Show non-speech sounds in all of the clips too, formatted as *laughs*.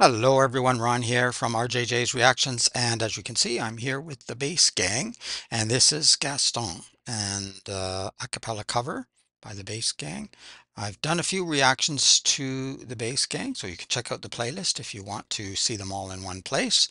Hello everyone, Ron here from RJJ's Reactions and as you can see I'm here with the Bass Gang and this is Gaston and uh, a cappella cover by the Bass Gang. I've done a few reactions to the Bass Gang so you can check out the playlist if you want to see them all in one place.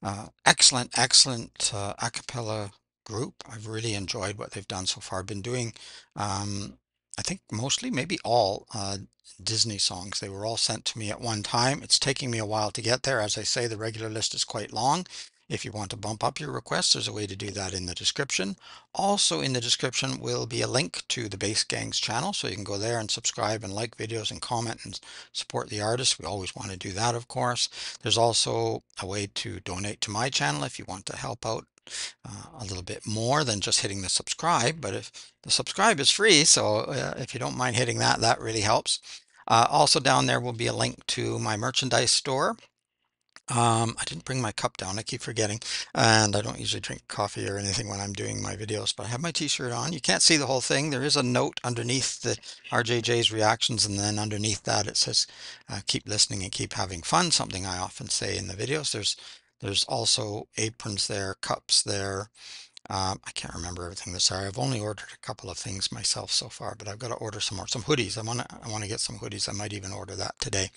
Uh, excellent, excellent uh, a cappella group. I've really enjoyed what they've done so far. I've been doing um, I think mostly, maybe all uh, Disney songs. They were all sent to me at one time. It's taking me a while to get there. As I say, the regular list is quite long. If you want to bump up your requests, there's a way to do that in the description. Also in the description will be a link to the Bass Gang's channel, so you can go there and subscribe and like videos and comment and support the artist. We always want to do that, of course. There's also a way to donate to my channel if you want to help out uh, a little bit more than just hitting the subscribe. But if the subscribe is free, so uh, if you don't mind hitting that, that really helps. Uh, also down there will be a link to my merchandise store. Um, I didn't bring my cup down, I keep forgetting, and I don't usually drink coffee or anything when I'm doing my videos, but I have my t-shirt on. You can't see the whole thing. There is a note underneath the RJJ's reactions, and then underneath that it says, uh, keep listening and keep having fun, something I often say in the videos. There's there's also aprons there, cups there. Um, I can't remember everything there. I've only ordered a couple of things myself so far, but I've got to order some more. Some hoodies. I want to. I want to get some hoodies. I might even order that today.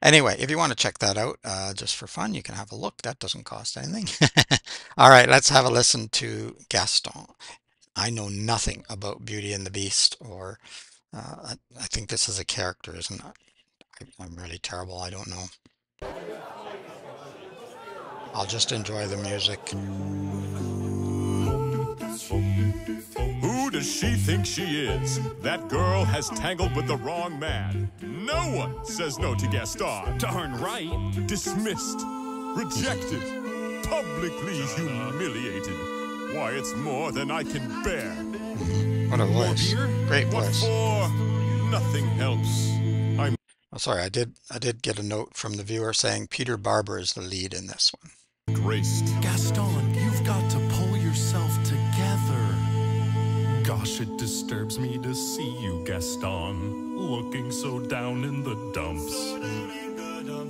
Anyway, if you want to check that out, uh, just for fun, you can have a look. That doesn't cost anything. *laughs* All right, let's have a listen to Gaston. I know nothing about Beauty and the Beast, or uh, I think this is a character, isn't it? I, I'm really terrible. I don't know. I'll just enjoy the music. Who does she think she is? That girl has tangled with the wrong man. No one says no to Gaston. Darn right. Dismissed, rejected, publicly humiliated. Why, it's more than I can bear. What a voice. Great voice. What for? Nothing helps. I'm oh, sorry, I did I did get a note from the viewer saying Peter Barber is the lead in this one. Graced. Gaston, you've got to pull yourself together. Gosh, it disturbs me to see you, Gaston, looking so down in the dumps.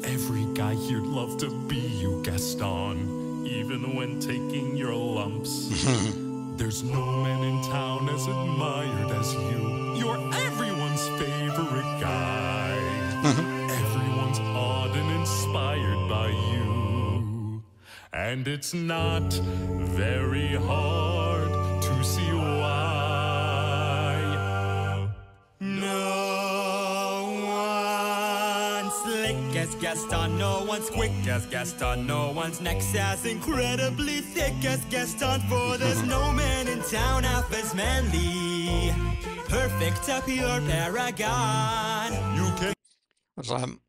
Every guy here'd love to be you, Gaston, even when taking your lumps. *laughs* There's no man in town as admired as you. You're everyone's favorite guy. And it's not very hard to see why. No one's slick as Gaston, no one's quick as Gaston, no one's next as incredibly thick as Gaston, for there's no man in town half as manly. Perfect, a pure paragon. You can Was, um,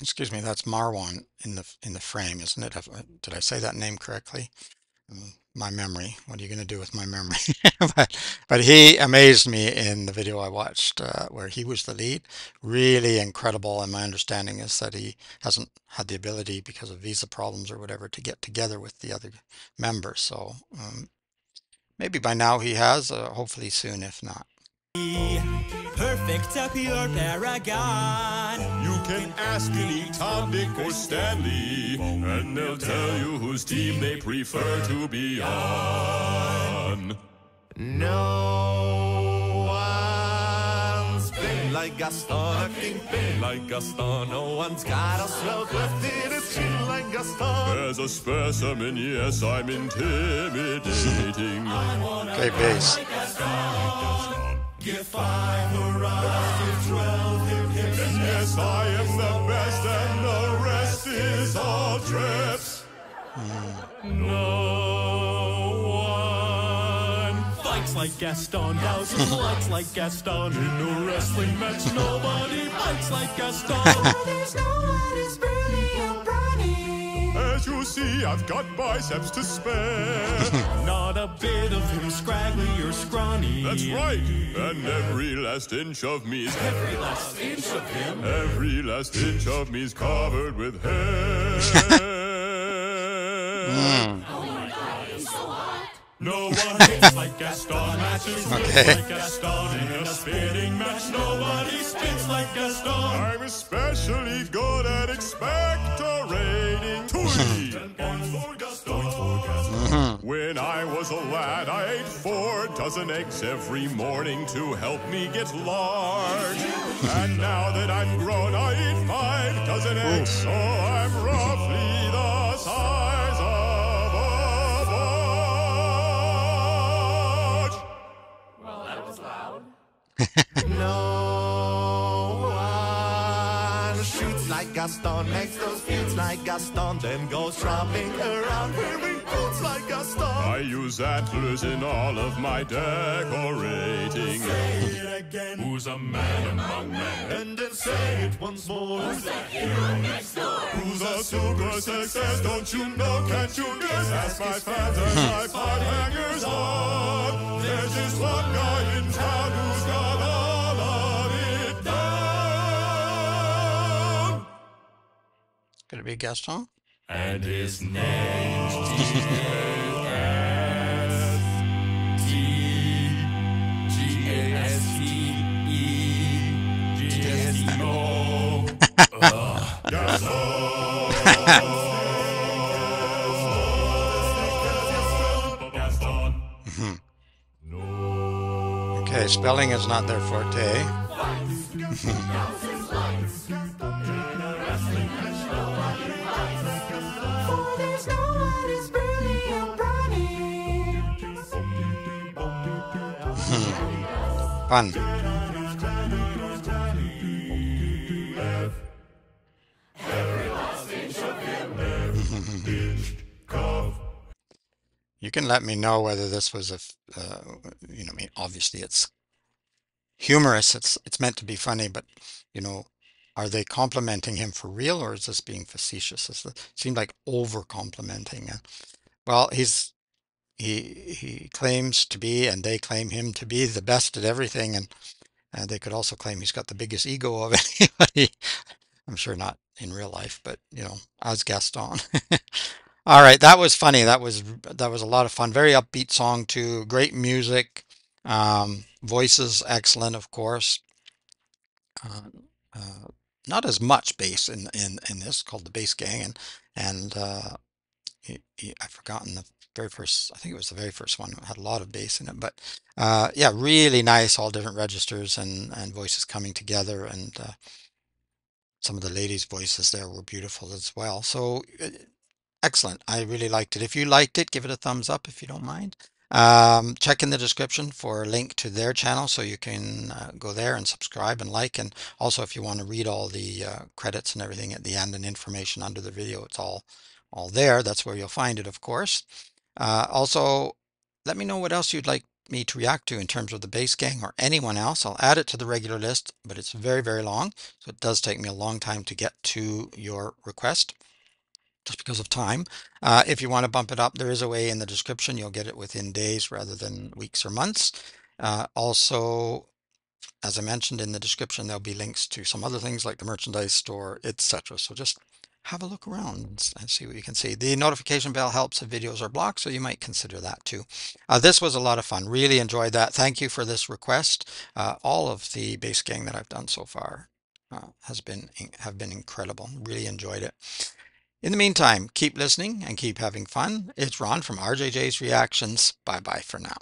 excuse me, that's Marwan in the in the frame, isn't it? Have- Did I say that name correctly? Mm, My memory. What are you going to do with my memory? *laughs* but but he amazed me in the video I watched uh, where he was the lead. Really incredible. And my understanding is that he hasn't had the ability because of visa problems or whatever to get together with the other members. So um, maybe by now he has. Uh, hopefully soon, if not. Perfect, a pure paragon. You can ask any Tom, Dick, or Stanley, and they'll tell you whose team they prefer to be on. No one's been like Gaston, a kingpin like Gaston. No one's got a swell cleft in his chin like Gaston. As a specimen, yes, I'm intimidating. Great bass. Give five hurrahs, give twelve hip hips. Yes, I am the best, and the rest is all trips. No one fights like Gaston, thousands *laughs* lights like Gaston. In a wrestling match, *laughs* nobody fights like Gaston. *laughs* There's no one as pretty or brawny. As you see, I've got biceps to spare. Not a bit of him scraggly or scrawny. That's right, and every last inch of me's Every last inch of him. every last inch of me's covered with hair. Hmm. No one hits like Gaston, matches Okay. like Gaston. In a spitting match, nobody spits like Gaston. I'm especially good at expectorations. Glad I ate four dozen eggs every morning to help me get large. And now that I'm grown, I eat five dozen eggs, so I'm roughly like Gaston, makes those feuds like Gaston, then goes tromping around wearing boots like Gaston. I use antlers in all of my decorating. Say it again. Who's a man among men? And then say it once more. Who's that hero next door? Who's a super success? Don't you know? Can't you guess? Ask my fans and hmm. my pot hangers on. There's just one guy in town who's got Could it be Gaston? And his name's Okay, spelling is not their forte. Fun. You can let me know whether this was a, uh, you know, I mean, obviously it's humorous. It's it's meant to be funny, but you know, are they complimenting him for real or is this being facetious? This seemed like over complimenting. Well, he's he he claims to be, and they claim him to be the best at everything, and uh, they could also claim he's got the biggest ego of *laughs* anybody. I'm sure not in real life, but you know, as Gaston. *laughs* All right, that was funny. That was that was a lot of fun. Very upbeat song too. Great music. Um, voices excellent, of course. Uh, uh, not as much bass in in in this called the Bass Gang, and and uh, I've forgotten the very first. I think it was the very first one. Had a lot of bass in it, but uh, yeah, really nice. All different registers and and voices coming together, and uh, some of the ladies' voices there were beautiful as well. So uh, excellent. I really liked it. If you liked it, give it a thumbs up if you don't mind. Um, check in the description for a link to their channel so you can uh, go there and subscribe and like. And also, if you want to read all the uh, credits and everything at the end and information under the video, it's all all there. That's where you'll find it, of course. Uh, also, let me know what else you'd like me to react to in terms of the Bass Gang or anyone else. I'll add it to the regular list, but it's very, very long. So it does take me a long time to get to your request just because of time. Uh, if you want to bump it up, there is a way in the description. You'll get it within days rather than weeks or months. Uh, also, as I mentioned in the description, there'll be links to some other things like the merchandise store, etc. So just have a look around and see what you can see. The notification bell helps if videos are blocked, so you might consider that too. Uh, this was a lot of fun. Really enjoyed that. Thank you for this request. Uh, all of the Bass Gang that I've done so far uh, has been have been incredible. Really enjoyed it. In the meantime, keep listening and keep having fun. It's Ron from RJJ's Reactions. Bye bye for now.